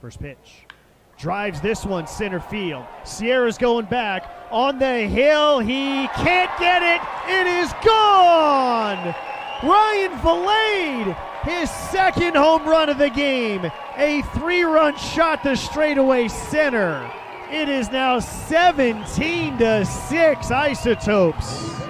First pitch. Drives this one center field. Sierra's going back on the hill. He can't get it. It is gone. Ryan Vilade, his second home run of the game. A three run shot to straightaway center. It is now 17 to 6 Isotopes.